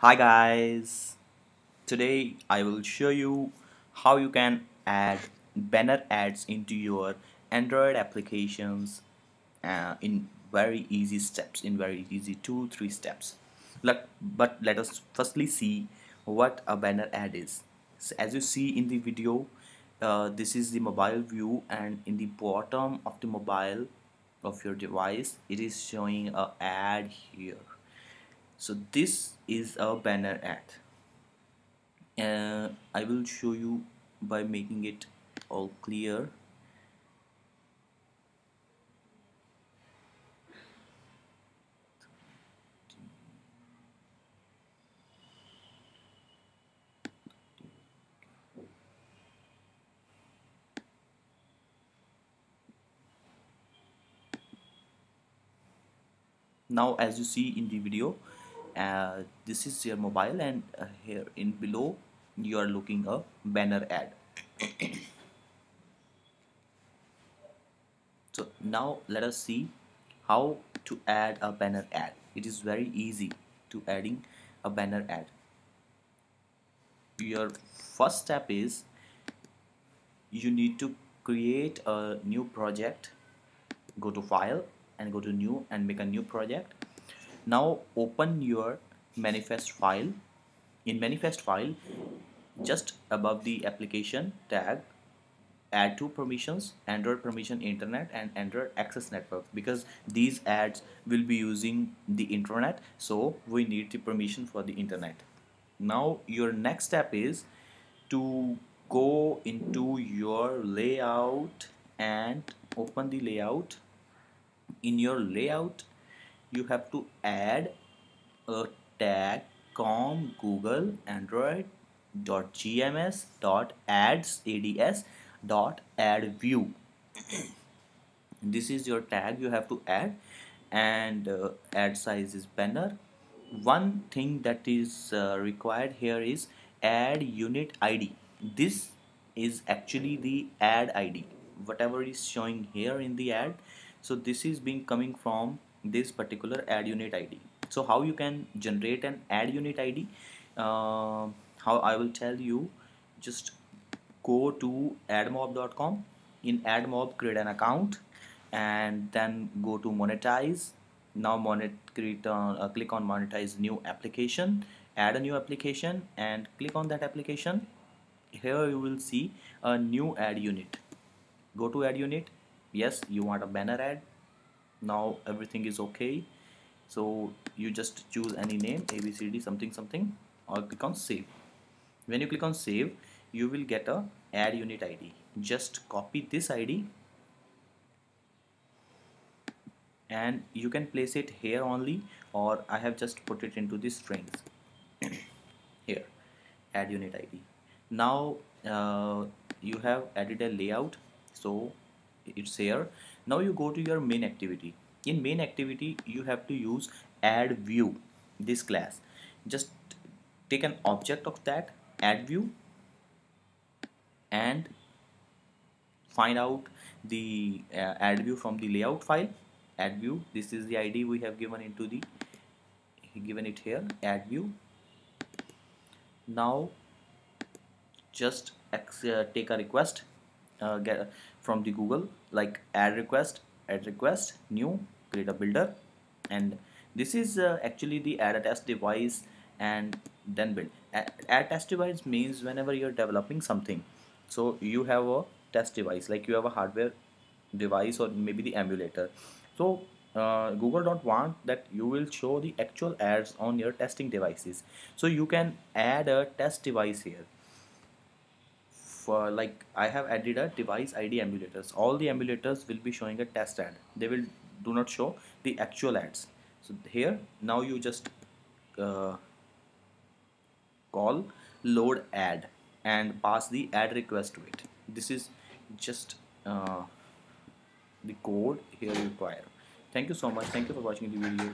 Hi guys, today I will show you how you can add banner ads into your Android applications uh, in very easy steps, in very easy two, three steps. Let, but let us firstly see what a banner ad is. So as you see in the video, uh, this is the mobile view and in the bottom of the mobile of your device, it is showing a ad here so this is a banner ad. Uh, I will show you by making it all clear. Now as you see in the video uh, this is your mobile and uh, here in below you are looking a banner ad. So now let us see how to add a banner ad. It is very easy to adding a banner ad. Your first step is you need to create a new project. Go to file and go to new and make a new project now open your manifest file. In manifest file just above the application tag add two permissions android permission internet and android access network because these ads will be using the internet so we need the permission for the internet. Now your next step is to go into your layout and open the layout. In your layout you have to add a tag com google android dot gms dot ads ads dot ad view. This is your tag you have to add and uh, ad size is banner. One thing that is uh, required here is ad unit id this is actually the ad id whatever is showing here in the ad so this is being coming from this particular ad unit id so how you can generate an ad unit id uh, how I will tell you just go to admob.com in admob create an account and then go to monetize. Now monet create on, uh, click on monetize new application add a new application and click on that application. Here you will see a new ad unit. Go to ad unit. Yes you want a banner ad now everything is okay. So you just choose any name abcd something something or click on save. When you click on save you will get a ad unit id just copy this id and you can place it here only or I have just put it into the strings. Here ad unit id now uh, you have added a layout. So it's here. Now you go to your main activity. In main activity you have to use ad view this class. Just take an object of that ad view and find out the uh, ad view from the layout file. Add view this is the id we have given into the given it here ad view. Now just uh, take a request uh, get from the Google like ad request ad request new create a builder. And this is uh, actually the add a test device and then build. Add test device means whenever you're developing something. So you have a test device like you have a hardware device or maybe the emulator. So uh, Google don't want that you will show the actual ads on your testing devices. So you can add a test device here for like I have added a device ID emulators. All the emulators will be showing a test ad. They will do not show the actual ads. So here now you just uh, call load ad and pass the ad request to it. This is just uh, the code here you require thank you so much. Thank you for watching the video